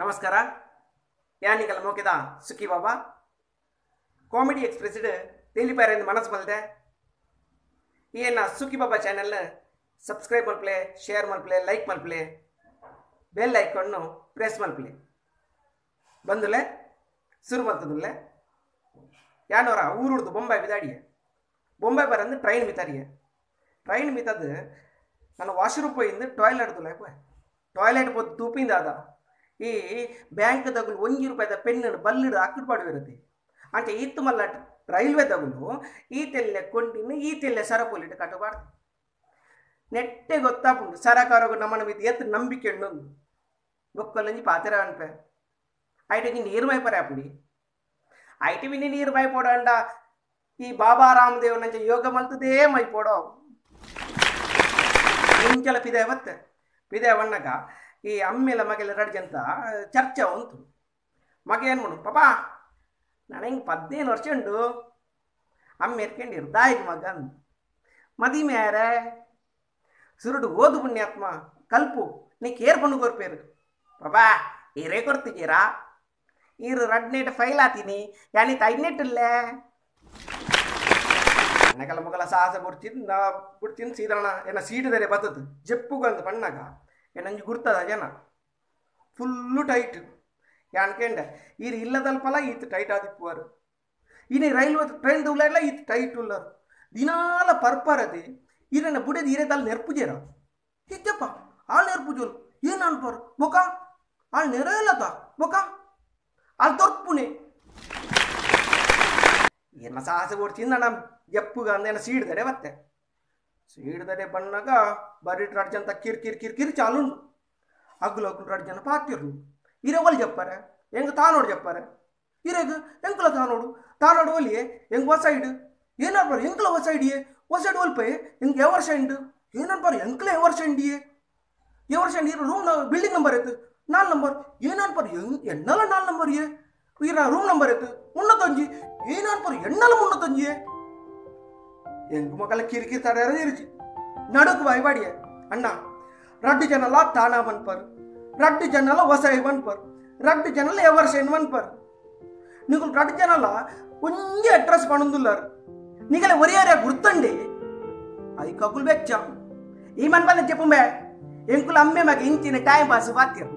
ನಮಸ್ಕಾರ. ஏன் நீங்கள் மோக்கிதா ಬಾಬಾ. ಕಾಮಿಡಿ ಎಕ್ಸ್ಪ್ರೆಸ್ಡ್ ತೇಲಿಪಾರೆ ಎಂದು ಮನಸ್ಸು ಬಂದಿದೆ ಈ ಸುಖಿ ಬಾಬಾ ಚಾನೆಲ್ನ ಸಬ್ಸ್ಕ್ರೈಬ್ ಮಾಡ್ಪ್ಲೆ ಶೇರ್ ಮಾಡ್ಪ್ಲೆ ಲೈಕ್ ಮಾಡ್ಪ್ಲೆ ಬೆಲ್ ಐಕನ್ನು ಪ್ರೆಸ್ ಮಾಡ್ಪ್ಲೆ ಬಂದಲೆ ಶುರು ಮಾಡ್ತದಲ್ಲೇ ಯಾನೋರ ಊರುಡ್ದು ಬೊಂಬಾಯ್ ಬಿದಾಡಿಯ. ಬೊಂಬೆ ಬರಂದು ಟ್ರೈನ್ ಬಿತ್ತಾರಿಯ ಟ್ರೈನ್ ಬಿತ್ತದು ನಾನು ವಾಶ್ರೂಮ್ ಪೋಯಿಂದ ಟಾಯ್ಲೆಟ್ ತುಲಾಯ್ಪ ಟಾಯ್ಲೆಟ್ ಪೋದು ತೂಪಿಂದ ಅದ ఈ బ్యాంక్ దగులు ಒಂಜಿ ರೂಪಾಯಿದ ಪೆನ್ನು ಬಲ್ಲಿಡು ಅಕ್ಕಡು ಪಡುವಿರುತ್ತೆ అంటే ಈತ್ ಮಲ್ಲ ರೈಲ್ವೆ ದಗುಲು ಈ ತೆಲ್ಲೆ ಕೊಂಡಿನ ಈ ತೆಲ್ಲೆ ಸರಪೋಲಿಟ್ಟು ಕಟ್ಟಬಾರ್ದು ನೆಟ್ಟೆ ಗೊತ್ತಾಪುಂಡು ಸರಕಾರಗು ನಮ್ಮನ ಮಿತಿ ಎತ್ತು ನಂಬಿಕೆ ಉಂಡು ಗೊಕ್ಕೊಲ್ಲಂಜಿ ಪಾತ್ರ ಅನ್ಪೆ ಐಟಿಗೆ ನೀರು ಮೈ ಪರ ಅಪ್ಪುಡಿ ಐಟಿ ವಿನಿ ನೀರು ಮೈ ಪೋಡಂಡ ಈ ಬಾಬಾ ರಾಮದೇವ್ ನಂಚ ಯೋಗ ಮಲ್ತದೇ ಮೈ ಪೋಡೋ ಇಂಚಲ ಪಿದೆ ಬತ್ತೆ ಪಿದೆ ಬಣ್ಣಗ ಈ ಅಮ್ಮೆಲ ಮಗೆಲ್ಲ ರಡ್ಜಂತ ಚರ್ಚೆ ಉಂಟು. ಮಗ ಏನು ಮಾಡು ಪಾಪಾ, ನಾನು ವರ್ಷ ಉಂಡು. ಅಮ್ಮ ಎರ್ಕೊಂಡಿರು ದಾಯಿಗೆ ಮಗ ಅಂದ. ಮದಿಮೆ ಯಾರೇ? ಸುರುಡು ಓದು ಪುಣ್ಯಾತ್ಮ, ಕಲ್ಪು, ನೀ ಕೇರ್ ಕೇರ್ಕೊಂಡು ಕೊರ್ಪೇರು. ಪಾಪಾ ಇರೇ ಕೊಡ್ತಿದ್ದೀರಾ ಇರು, ರಡ್ನೇಟ್ ಫೈಲ್ ಆತೀನಿ. ಯಾನಿ ತೈನೆಟ್ಟಿಲ್ಲೇ ನನಗೆಲ್ಲ ಮಗಲ ಸಾಹಸ ಬುಡ್ತಿದ್ ನಾ ಬುಡ್ತಿನ್ ಸೀದಣ ಏನ ಸೀಟದರೆ ಬತ್ತದು. ಜಪ್ಪುಗಂದು ಪಣ್ಣಗ. ಏನಂಜಿ ಗುರ್ತದ ಜನ ಫುಲ್ಲು ಟೈಟ್ ಯಾನ್ಕೆಂಡೆ ಈರು ಇಲ್ಲದಲ್ಪಲ ಈತ ಟೈಟ್ ಆದಿಪ್ಪುವರು. ಇನ್ನು ರೈಲ್ವೆ ಟ್ರೈನ್ ಉಳ್ಳಲ್ಲ ಈತ ಟೈಟ್ ಉಳ್ಳರು ದಿನಾಲ ಪರ್ಪರದೆ ಇರನ ಬುಡದ ಇರೇದಲ್ಲಿ ನೆರ್ಪುಜೇರ. ಹಿಚ್ಚಪ್ಪ ಆಳ್ ನೆರ್ಪುಜೋಲು, ಏನು ಅನ್ಪರು ಬೊಕ? ಆಳ್ ನೆರೆಯಲ್ಲದ ಬೊಕ? ಆಳ್ ತೊರ್ಪುನೆ ಏನ ಸಾಹಸ ಓಡ್ತಿಂದ ನಮ್ಮ ಎಪ್ಪುಗ ಅಂದೇನ ಸೀಡ್ದಡೆ ಮತ್ತೆ? ಸೀಡ್ದಡೆ ಬಣ್ಣಗ ಬರೀ ರಡ್ಜಂತ ಕಿರ್ ಕಿರ್ ಕಿರ್ ಕಿರ್ ಚಾಲುಂಡು ಅಗ್ಲು ಅಗ್ಲು ರಡ್ಜನ ಪಾತಿರ್ನು ಇರವಲ್ చెప్పారే ಎಂಗ ತಾನೋಡು చెప్పారే ಇರೇಗ ಎಂಕಲ ತಾನೋಡು ತಾನೋಡು ಒಲಿ ಎಂಗ್ ಹೊಸ ಇಡು ಏನಪ್ಪಾರ ಎಂಕಲ ಹೊಸ ಇಡಿಯೇ ಹೊಸ ಇಡು ಒಲ್ಪೆ ಎಂಗ್ ಯಾವ ವರ್ಷ ಇಂಡು ಏನನ್ಪಾರ ಎಂಕಲ ಯಾವ ವರ್ಷ ಇಂಡಿಯೇ ಯಾವ ವರ್ಷ ಇಂಡಿ ರೂಮ್ ಬಿಲ್ಡಿಂಗ್ ನಂಬರ್ ಎತ್ತು ನಾಲ್ ನಂಬರ್ ಏನನ್ಪಾರ ಎಂಗ್ ಎನ್ನಲ ನಾಲ್ ನಂಬರ್ ಏ ಇರ ರೂಮ್ ನಂಬರ್ ಎತ್ತು ಮುನ್ನತ್ತೊಂಜಿ ಏನನ್ಪಾರ ಎನ್ನಲ ಮುನ್ನತ್ತೊಂಜಿಯೇ ಎಂಗ್ ಮಗಲ ಕಿರಿಕಿರಿ ತಡ ಇರಿಚಿ ನಡುಕು ಬಾಯ್ಬಾಡಿಯೇ ಅಣ್ಣ ರಡ್ಡು ಜನಲ ತಾನ ಬನ್ಪರ್ ರಡ್ಡು ಜನಲ ಹೊಸ ಬನ್ಪರ್ ರಡ್ಡು ಜನಲ ಎವರ್ಷನ್ ಬನ್ಪರ್ ನೀವು ರಡ್ಡು ಜನಲ ಒಂಜಿ ಅಡ್ರೆಸ್ ಪಣುಂದುಲ್ಲಾರು ನಿಗಲೆ ಒರಿಯಾರ ಗುರ್ತಂಡಿ అది కకులు బెచ్చా ఈ మన పని చెప్పుంబే ఎంకులు అమ్మే మాకు ఇంచిన టైం పాస్ బాత్యం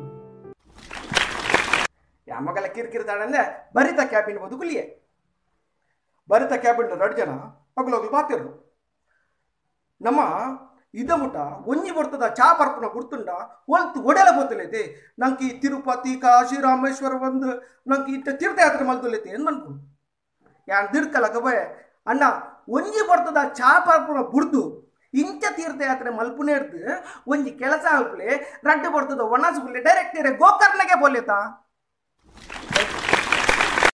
అమ్మగల ಕಿರಿಕಿರಿತಾಡಂದೆ ಬರಿತ ಕ್ಯಾಬಿನ್ ಬದುಕುಲಿಯೇ ಬರಿತ ಕ್ಯಾಬಿನ್ ರಡ್ ಜನ ಅಗ್ಲು ಬಾತಿರು ನಮ್ಮ ಇದ ಮುಟ ಒಂಜಿ ಬರ್ತದ ಚಾ ಬರ್ಪನ ಗುರ್ತುಂಡ ಒಲ್ತು ಒಡೆಲ ಗೊತ್ತಲೈತೆ ನಂಗೆ ತಿರುಪತಿ, ಕಾಶಿ, ರಾಮೇಶ್ವರ ಒಂದು ನಂಗೆ ಇಟ್ಟ ತೀರ್ಥಯಾತ್ರೆ ಮಲ್ತುಲೈತೆ ಏನು ಅನ್ಕೊಂಡು ಯಾನ್ ದಿಡ್ಕಲಕ ಬಯ ಅಣ್ಣ ಒಂಜಿ ಬರ್ತದ ಚಾ ಬರ್ಪನ ಬುಡ್ದು ಇಂಚ ತೀರ್ಥಯಾತ್ರೆ ಮಲ್ಪುನೆ ಹಿಡ್ದು, ಒಂಜಿ ಕೆಲಸ ಅಲ್ಪಲೆ ರಡ್ಡು ಬರ್ತದ ಒಣಸುಗುಲೆ ಡೈರೆಕ್ಟ್ ಗೋಕರ್ಣಗೆ ಬೋಲೇತಾ